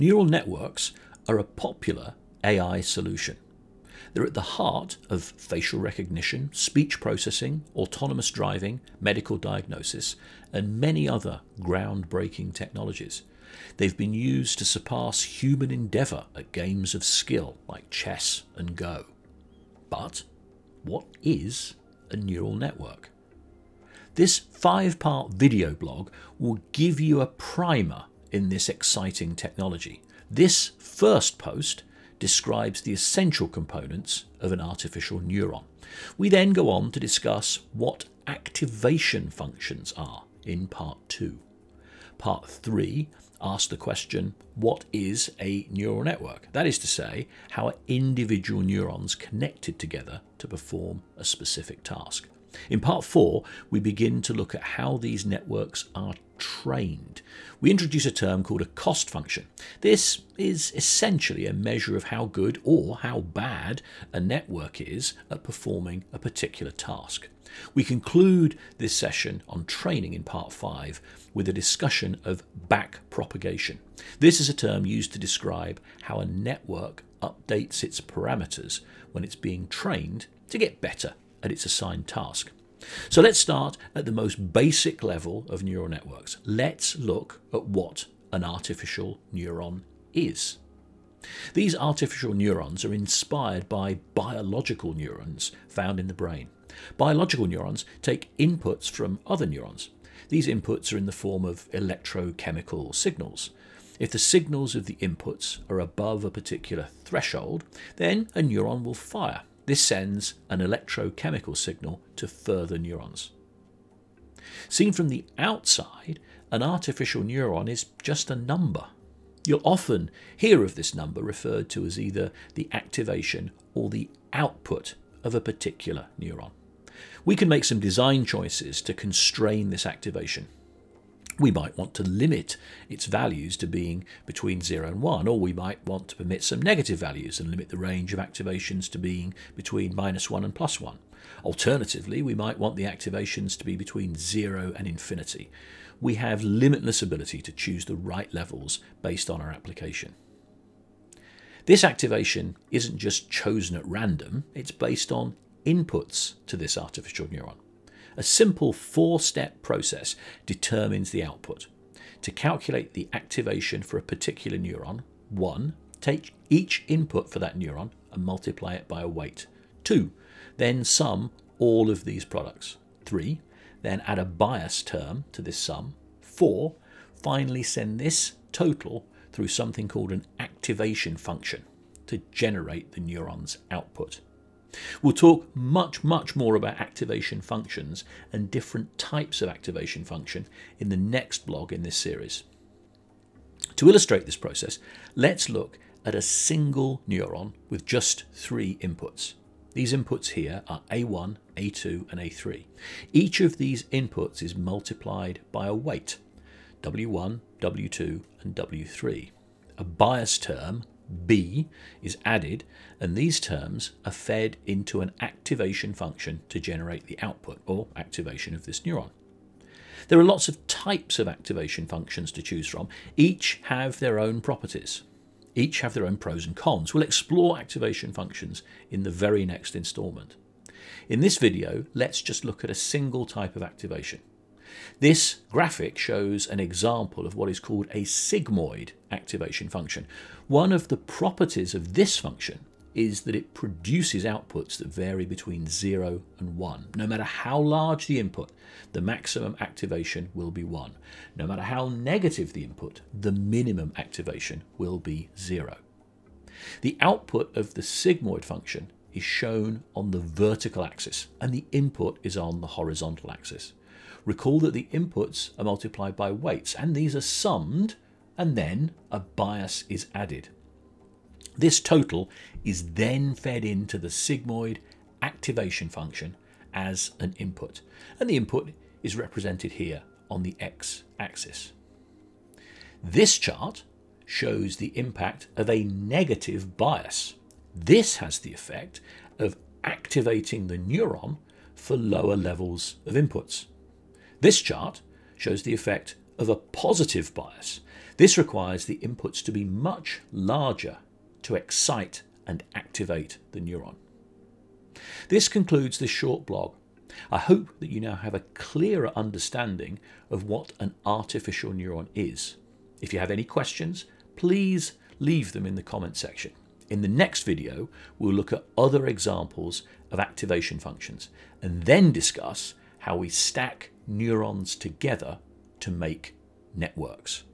Neural networks are a popular AI solution. They're at the heart of facial recognition, speech processing, autonomous driving, medical diagnosis, and many other groundbreaking technologies. They've been used to surpass human endeavour at games of skill like chess and Go. But what is a neural network? This five part video blog will give you a primer in this exciting technology. This first post describes the essential components of an artificial neuron. We then go on to discuss what activation functions are in part 2. Part 3 asks the question what is a neural network? That is to say, how are individual neurons connected together to perform a specific task. In part four, we begin to look at how these networks are trained. We introduce a term called a cost function. This is essentially a measure of how good or how bad a network is at performing a particular task. We conclude this session on training in part 5 with a discussion of back propagation. This is a term used to describe how a network updates its parameters when it's being trained to get better at its assigned task. So let's start at the most basic level of neural networks. Let's look at what an artificial neuron is. These artificial neurons are inspired by biological neurons found in the brain. Biological neurons take inputs from other neurons. These inputs are in the form of electrochemical signals. If the signals of the inputs are above a particular threshold, then a neuron will fire. This sends an electrochemical signal to further neurons. Seen from the outside, an artificial neuron is just a number. You'll often hear of this number referred to as either the activation or the output of a particular neuron. We can make some design choices to constrain this activation. We might want to limit its values to being between 0 and 1, or we might want to permit some negative values and limit the range of activations to being between minus 1 and plus 1. Alternatively, we might want the activations to be between 0 and infinity. We have limitless ability to choose the right levels based on our application. This activation isn't just chosen at random, it's based on inputs to this artificial neuron. A simple four step process determines the output. To calculate the activation for a particular neuron, 1. Take each input for that neuron and multiply it by a weight. 2. Then sum all of these products. 3. Then add a bias term to this sum. 4. Finally send this total through something called an activation function to generate the neuron's output. We'll talk much, much more about activation functions and different types of activation function in the next blog in this series. To illustrate this process, let's look at a single neuron with just three inputs. These inputs here are A1, A2 and A3. Each of these inputs is multiplied by a weight, W1, W2 and W3. A bias term B is added and these terms are fed into an activation function to generate the output or activation of this neuron. There are lots of types of activation functions to choose from. Each have their own properties. Each have their own pros and cons. We'll explore activation functions in the very next instalment. In this video, let's just look at a single type of activation. This graphic shows an example of what is called a sigmoid activation function. One of the properties of this function is that it produces outputs that vary between 0 and 1. No matter how large the input, the maximum activation will be 1. No matter how negative the input, the minimum activation will be 0. The output of the sigmoid function is shown on the vertical axis and the input is on the horizontal axis. Recall that the inputs are multiplied by weights and these are summed and then a bias is added. This total is then fed into the sigmoid activation function as an input and the input is represented here on the x-axis. This chart shows the impact of a negative bias. This has the effect of activating the neuron for lower levels of inputs. This chart shows the effect of a positive bias, this requires the inputs to be much larger to excite and activate the neuron. This concludes this short blog. I hope that you now have a clearer understanding of what an artificial neuron is. If you have any questions, please leave them in the comment section. In the next video, we'll look at other examples of activation functions and then discuss how we stack neurons together to make networks.